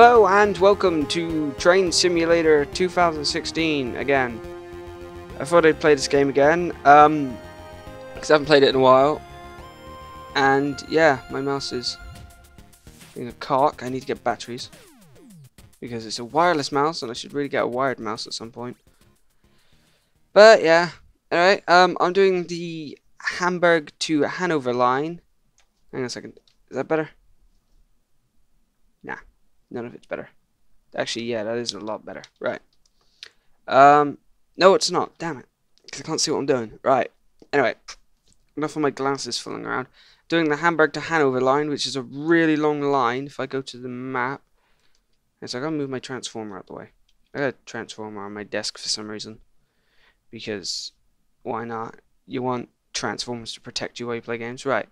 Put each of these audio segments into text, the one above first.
Hello and welcome to Train Simulator 2016 again. I thought I'd play this game again, um, because I haven't played it in a while. And yeah, my mouse is being a cock. I need to get batteries. Because it's a wireless mouse and I should really get a wired mouse at some point. But yeah, alright, um, I'm doing the Hamburg to Hanover line. Hang on a second, is that better? None of it's better. Actually, yeah, that is a lot better. Right. Um, no, it's not. Damn it. Because I can't see what I'm doing. Right. Anyway, enough of my glasses fooling around. Doing the Hamburg to Hanover line, which is a really long line. If I go to the map. Yes, I gotta move my transformer out the way. I got a transformer on my desk for some reason. Because, why not? You want transformers to protect you while you play games? Right.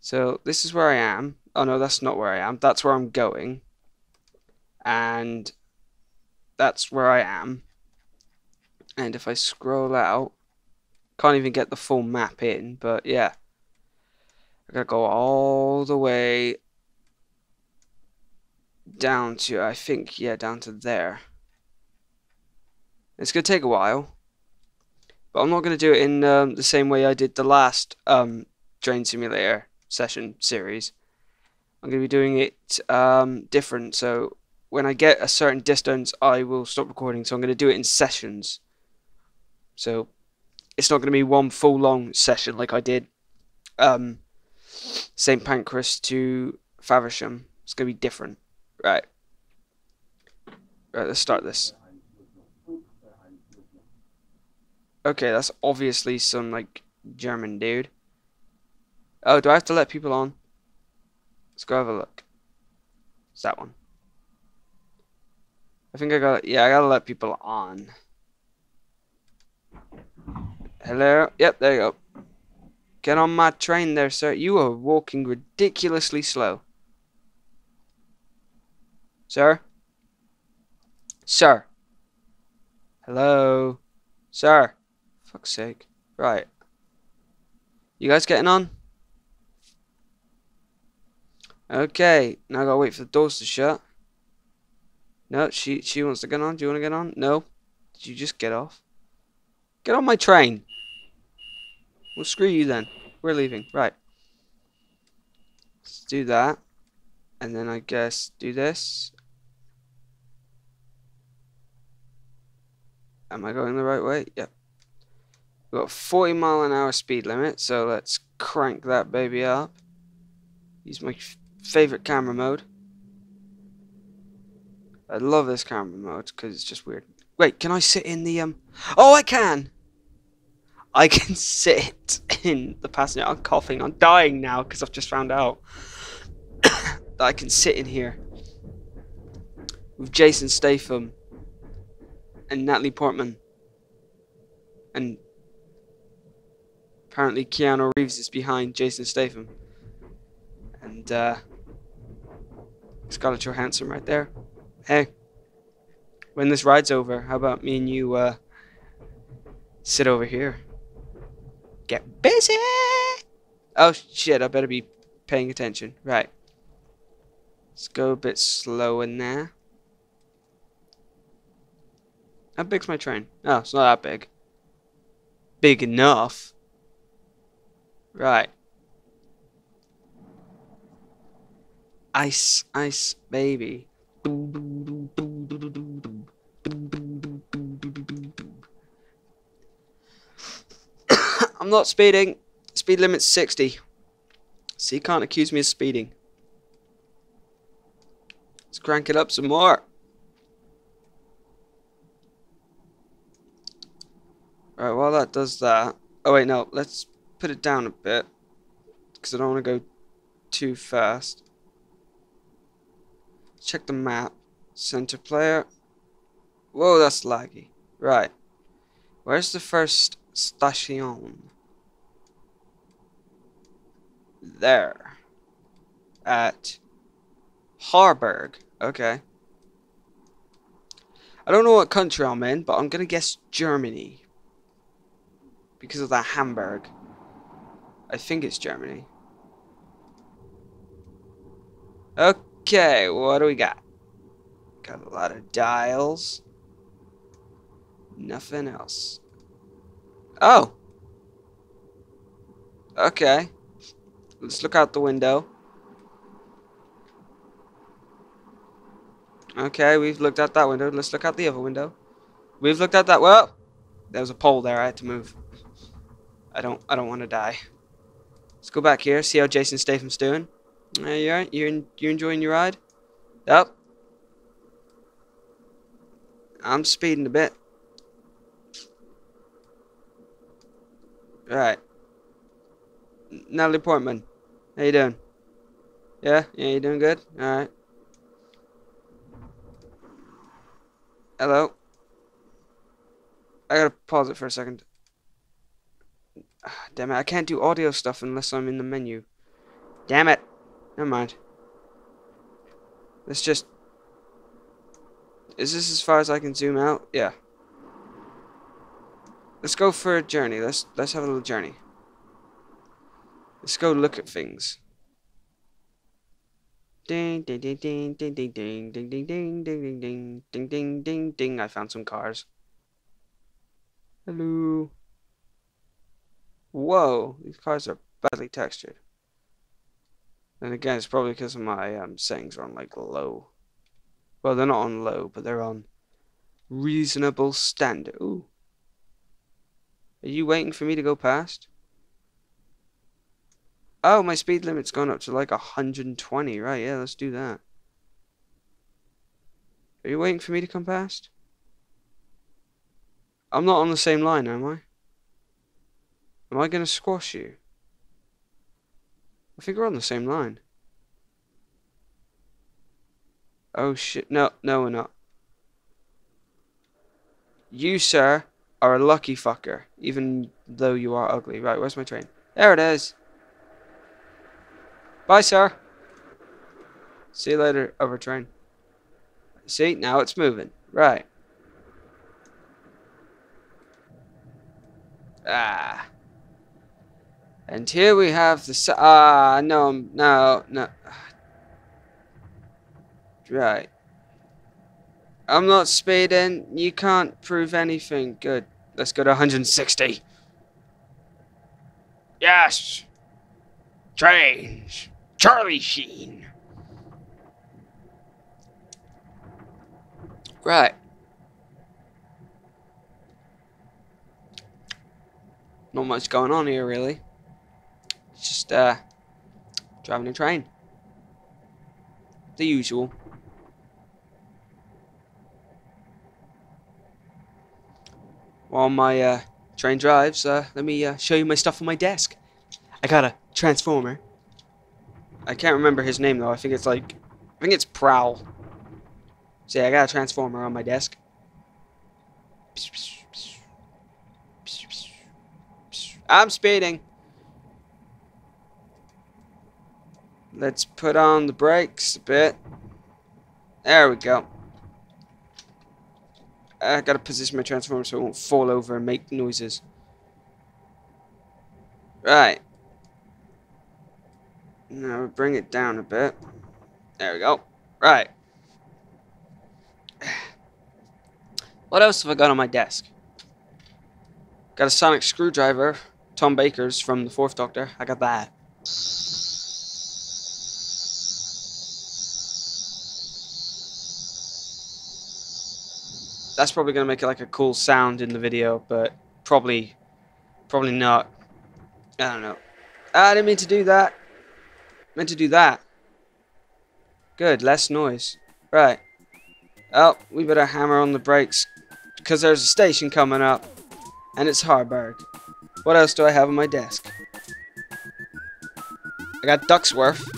So, this is where I am. Oh no, that's not where I am. That's where I'm going. And that's where I am. And if I scroll out, can't even get the full map in, but yeah. I gotta go all the way down to, I think, yeah, down to there. It's gonna take a while. But I'm not gonna do it in um, the same way I did the last um, Train Simulator session series. I'm going to be doing it um, different. So when I get a certain distance, I will stop recording. So I'm going to do it in sessions. So it's not going to be one full long session like I did um, St. Pancras to Faversham. It's going to be different. Right. Right, let's start this. Okay, that's obviously some, like, German dude. Oh, do I have to let people on? Let's go have a look. It's that one. I think I got yeah, I gotta let people on. Hello? Yep, there you go. Get on my train there, sir. You are walking ridiculously slow. Sir? Sir? Hello? Sir? Fuck's sake. Right. You guys getting on? Okay, now I gotta wait for the doors to shut. No, she she wants to get on. Do you want to get on? No. Did you just get off? Get on my train. Well, screw you then. We're leaving. Right. Let's do that. And then I guess do this. Am I going the right way? Yep. We've got 40 mile an hour speed limit, so let's crank that baby up. Use my favorite camera mode. I love this camera mode because it's just weird. Wait, can I sit in the um? Oh, I can. I can sit in the passenger. I'm coughing. I'm dying now because I've just found out that I can sit in here with Jason Statham and Natalie Portman and apparently Keanu Reeves is behind Jason Statham and uh, Scarlett Johansson right there. Hey, when this ride's over, how about me and you uh, sit over here? Get busy! Oh shit, I better be paying attention. Right. Let's go a bit slow in there. How big's my train? Oh, it's not that big. Big enough. Right. Ice, ice, baby. I'm not speeding. Speed limit's 60. So you can't accuse me of speeding. Let's crank it up some more. Right, while that does that... Oh wait, no, let's put it down a bit. Because I don't want to go too fast. Check the map. Center player. Whoa, that's laggy. Right. Where's the first station? There. At Harburg. Okay. I don't know what country I'm in, but I'm gonna guess Germany. Because of that Hamburg. I think it's Germany. Okay. Okay, what do we got? Got a lot of dials. Nothing else. Oh! Okay. Let's look out the window. Okay, we've looked out that window. Let's look out the other window. We've looked out that. Well, there was a pole there. I had to move. I don't. I don't want to die. Let's go back here. See how Jason Statham's doing. Uh, you alright? You you enjoying your ride? Yep. I'm speeding a bit. Right. Natalie Portman. How you doing? Yeah? Yeah, you doing good? Alright. Hello? I gotta pause it for a second. Ah, damn it, I can't do audio stuff unless I'm in the menu. Damn it. Never mind. Let's just... Is this as far as I can zoom out? Yeah. Let's go for a journey. Let's let's have a little journey. Let's go look at things. Ding ding ding ding ding ding ding ding ding ding ding ding ding ding ding ding ding I found some cars. Hello. Whoa, these cars are badly textured. And again, it's probably because my um, settings are on like low. Well, they're not on low, but they're on reasonable standard. Ooh. Are you waiting for me to go past? Oh, my speed limit's gone up to like 120. Right, yeah, let's do that. Are you waiting for me to come past? I'm not on the same line, am I? Am I going to squash you? I think we're on the same line. Oh shit, no, no we're not. You, sir, are a lucky fucker, even though you are ugly. Right, where's my train? There it is. Bye, sir. See you later, over train. See, now it's moving. Right. Ah. And here we have the... Ah, no, no, no. Right. I'm not speeding. You can't prove anything. Good. Let's go to 160. Yes! Trains! Charlie Sheen! Right. Not much going on here, really. Just, uh, driving a train. The usual. while my uh, train drives, uh, let me uh, show you my stuff on my desk. I got a transformer. I can't remember his name though. I think it's like, I think it's Prowl. See, I got a transformer on my desk. I'm speeding. Let's put on the brakes a bit. There we go. I gotta position my transformer so it won't fall over and make noises. Right. Now bring it down a bit. There we go. Right. What else have I got on my desk? Got a sonic screwdriver, Tom Baker's from the Fourth Doctor. I got that. That's probably going to make it like a cool sound in the video, but probably, probably not. I don't know. Ah, I didn't mean to do that. I meant to do that. Good, less noise. Right. Oh, we better hammer on the brakes because there's a station coming up, and it's Harburg. What else do I have on my desk? I got Ducksworth.